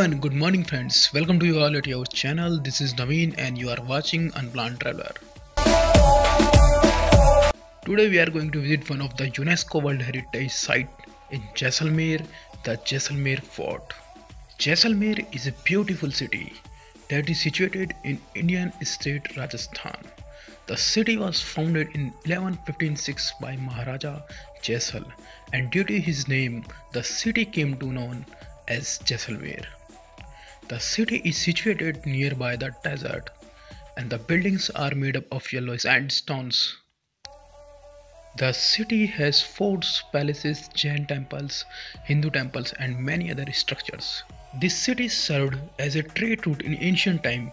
And good morning friends. Welcome to you all at your channel. This is Naveen and you are watching Unplanned Traveller. Today we are going to visit one of the UNESCO World Heritage Site in Jaisalmer, the Jaisalmer Fort. Jaisalmer is a beautiful city that is situated in Indian state Rajasthan. The city was founded in 1156 by Maharaja Jaisal and due to his name the city came to known as Jaisalmer. The city is situated nearby the desert and the buildings are made up of yellow sandstones. The city has forts, palaces, Jain temples, Hindu temples and many other structures. This city served as a trade route in ancient time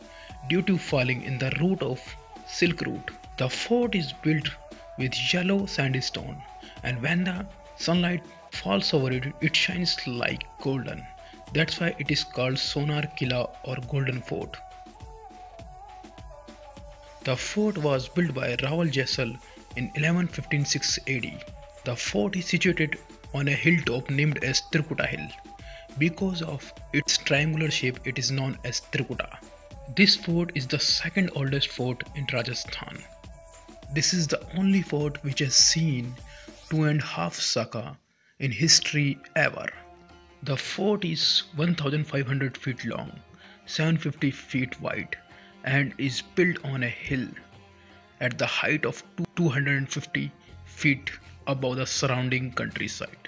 due to falling in the route of Silk Route. The fort is built with yellow sandstone and when the sunlight falls over it, it shines like golden. That's why it is called Sonar Killa or Golden Fort. The fort was built by Rawal Jaisal in 1156 AD. The fort is situated on a hilltop named as Trikuta Hill. Because of its triangular shape, it is known as Trikuta. This fort is the second oldest fort in Rajasthan. This is the only fort which has seen two and a half Saka in history ever. The fort is 1500 feet long, 750 feet wide, and is built on a hill at the height of 250 feet above the surrounding countryside.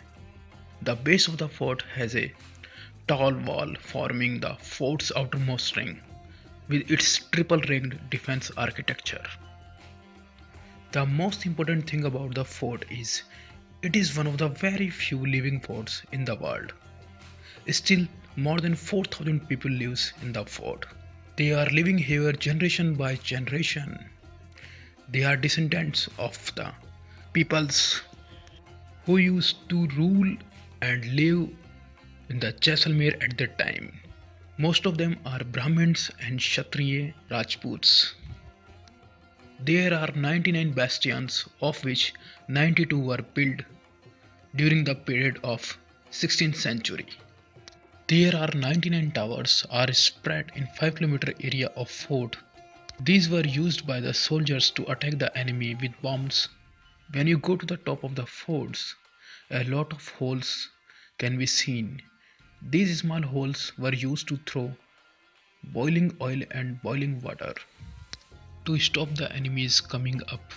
The base of the fort has a tall wall forming the fort's outermost ring with its triple ringed defense architecture. The most important thing about the fort is it is one of the very few living forts in the world. Still, more than 4000 people lives in the fort. They are living here generation by generation. They are descendants of the peoples who used to rule and live in the Jaisalmer at that time. Most of them are Brahmins and Kshatriya Rajputs. There are 99 bastions of which 92 were built during the period of 16th century. There are 99 towers are spread in 5 km area of fort. These were used by the soldiers to attack the enemy with bombs. When you go to the top of the forts, a lot of holes can be seen. These small holes were used to throw boiling oil and boiling water to stop the enemies coming up.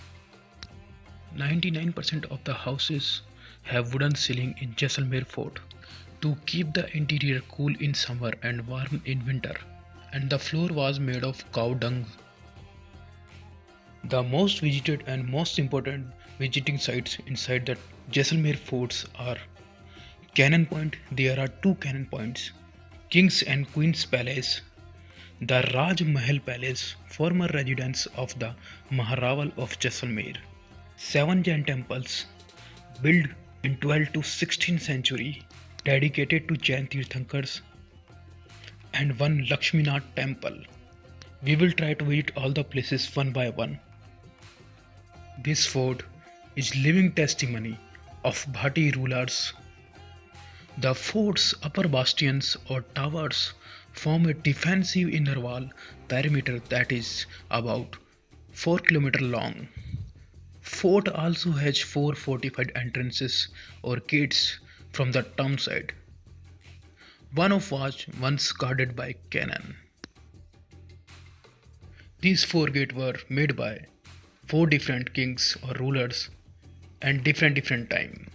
99% of the houses have wooden ceiling in Jaisalmer fort to keep the interior cool in summer and warm in winter and the floor was made of cow dung. The most visited and most important visiting sites inside the Jaisalmer forts are Cannon Point, there are two cannon points, King's and Queen's Palace, the Raj Mahal Palace, former residence of the Maharawal of Jaisalmer. Seven Jain temples built in 12th to 16th century dedicated to Jain Tirthankars and one Lakshminath temple. We will try to visit all the places one by one. This fort is living testimony of Bhati rulers. The fort's upper bastions or towers form a defensive inner wall perimeter that is about 4 km long. Fort also has four fortified entrances or gates from the town side, one of which once guarded by cannon. These four gates were made by four different kings or rulers and different different time.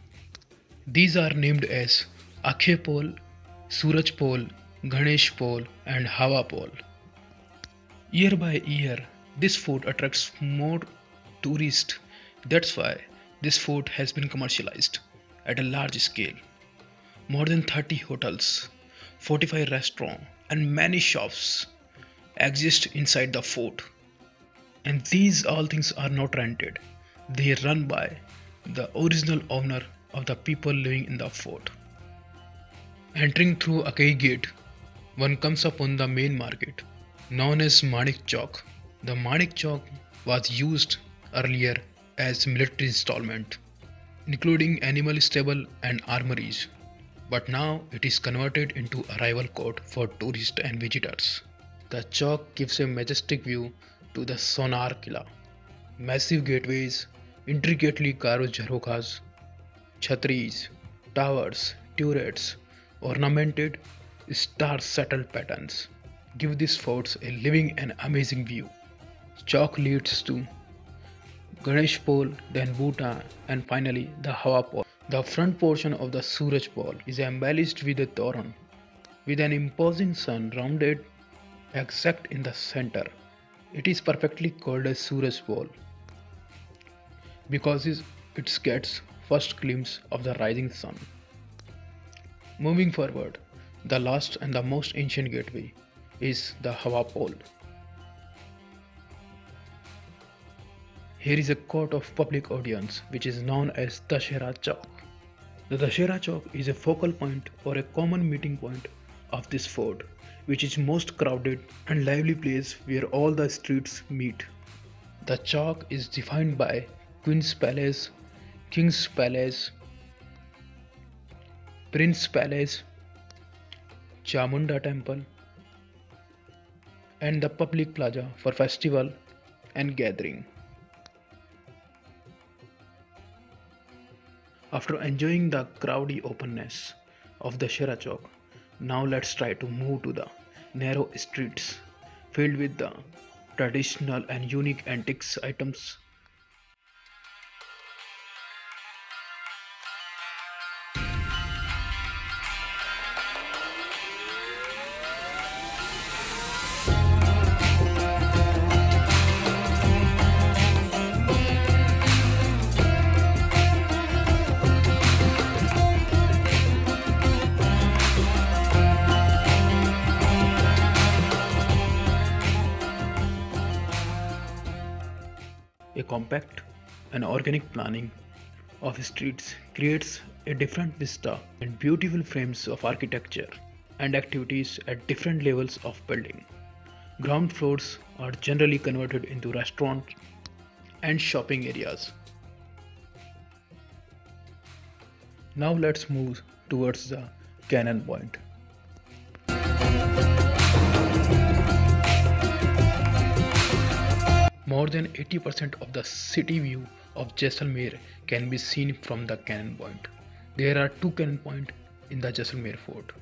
These are named as Akshay Pol, Suraj Pol, Ganesh Pol and Hawa Pol. Year by year, this fort attracts more tourists. That's why this fort has been commercialized at a large scale. More than 30 hotels, 45 restaurants and many shops exist inside the fort. And these all things are not rented. They are run by the original owner of the people living in the fort. Entering through Akai Gate, one comes upon the main market known as Manik Chowk. The Manik Chowk was used earlier as military installment, including animal stable and armories. But now it is converted into arrival court for tourists and visitors. The chowk gives a majestic view to the Sonar Killa. Massive gateways, intricately carved jharokhas, chhatris, towers, turrets, ornamented star-settled patterns give these forts a living and amazing view. Chowk leads to Ganesh Pol, then Bhutan, and finally the Hawa Pol. The front portion of the Suraj Pol is embellished with a toran, with an imposing sun rounded exact in the center. It is perfectly called a Suraj Pol because it gets first glimpse of the rising sun. Moving forward, the last and the most ancient gateway is the Hawa Pol. Here is a court of public audience which is known as Dashera Chowk. The Dashera Chowk is a focal point or a common meeting point of this fort which is most crowded and lively place where all the streets meet. The Chowk is defined by Queen's Palace, King's Palace, Prince Palace, Chamunda Temple, and the public plaza for festival and gathering. After enjoying the crowdy openness of Dashera Chowk, now let's try to move to the narrow streets filled with the traditional and unique antiques items A compact and organic planning of streets creates a different vista and beautiful frames of architecture and activities at different levels of building. Ground floors are generally converted into restaurants and shopping areas. Now let's move towards the cannon point. More than 80% of the city view of Jaisalmer can be seen from the cannon point. There are two cannon points in the Jaisalmer fort.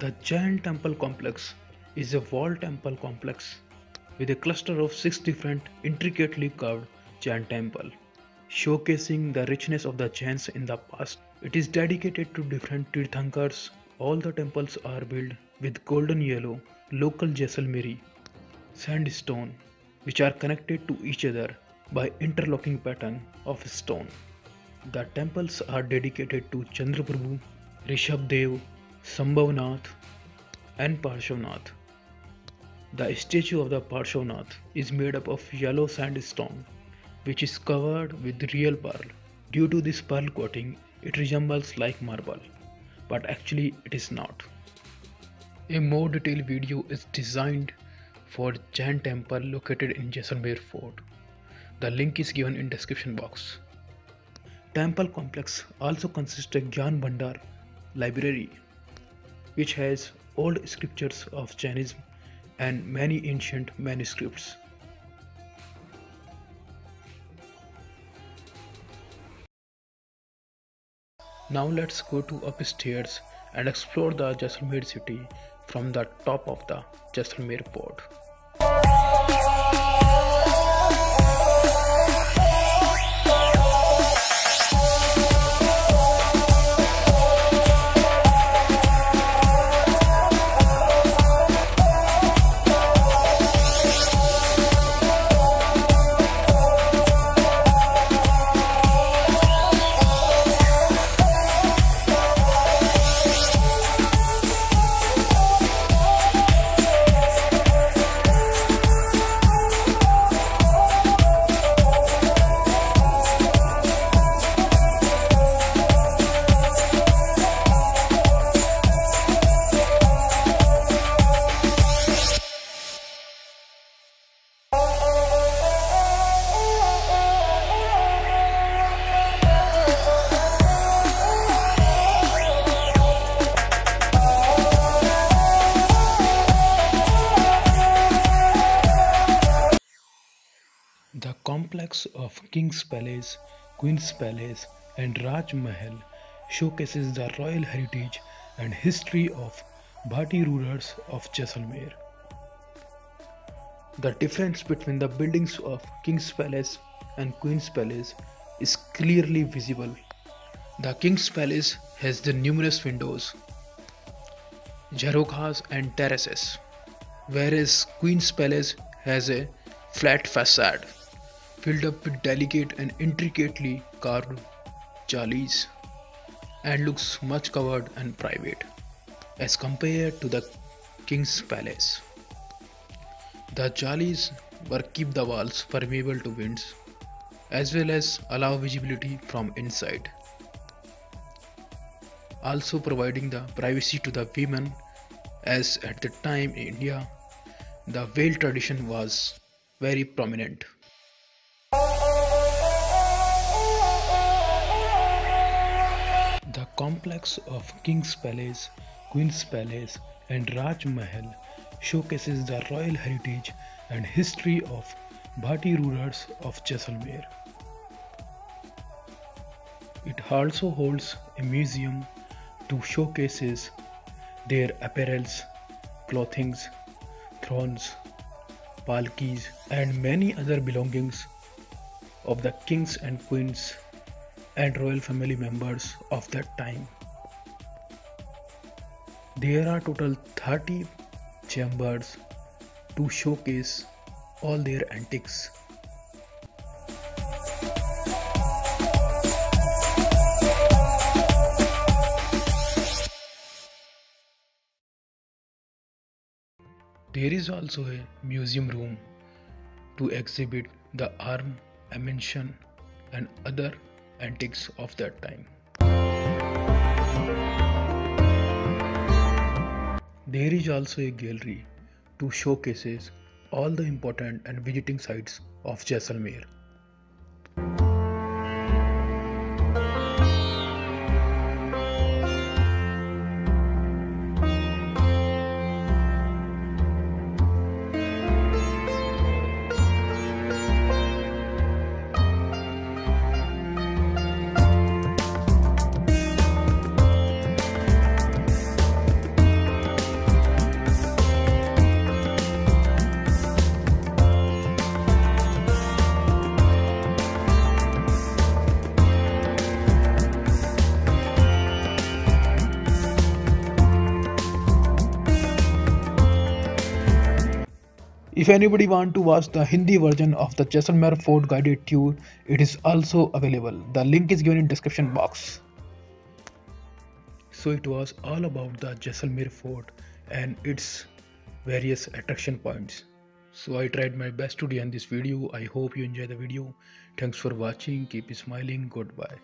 The Jain temple complex is a wall temple complex with a cluster of six different intricately carved Jain temples, showcasing the richness of the Jains in the past. It is dedicated to different Tirthankars. All the temples are built with golden yellow local Jaisalmeri sandstone which are connected to each other by interlocking pattern of stone. The temples are dedicated to Chandraprabhu, Rishabdev, Sambhavnath and Parshvanath. The statue of the Parshvanath is made up of yellow sandstone which is covered with real pearl. Due to this pearl coating, it resembles like marble, but actually it is not. A more detailed video is designed for Jain temple located in Jaisalmer fort. The link is given in description box. Temple complex also consists of Gyan Bhandar library which has old scriptures of Jainism and many ancient manuscripts. Now let's go to upstairs and explore the Jaisalmer city from the top of the Jaisalmer fort. Complex of King's Palace, Queen's Palace, and Raj Mahal showcases the royal heritage and history of Bhati rulers of Jaisalmer. The difference between the buildings of King's Palace and Queen's Palace is clearly visible. The King's Palace has the numerous windows, jharokhas and terraces, whereas Queen's Palace has a flat facade filled up with delicate and intricately carved jalis and looks much covered and private as compared to the king's palace. The jalis were keep the walls permeable to winds as well as allow visibility from inside. Also providing the privacy to the women as at the time in India the veil tradition was very prominent. The complex of King's Palace, Queen's Palace and Raj Mahal showcases the royal heritage and history of Bhati rulers of Jaisalmer. It also holds a museum to showcases their apparels, clothings, thrones, palkis and many other belongings of the kings and queens and royal family members of that time. There are total 30 chambers to showcase all their antiques. There is also a museum room to exhibit the arm, ammunition and other antiques of that time. There is also a gallery to showcases all the important and visiting sites of Jaisalmer. If anybody want to watch the Hindi version of the Jaisalmer Fort guided tour, it is also available. The link is given in description box. So it was all about the Jaisalmer Fort and its various attraction points. So I tried my best to design this video. I hope you enjoy the video. Thanks for watching. Keep smiling. Goodbye.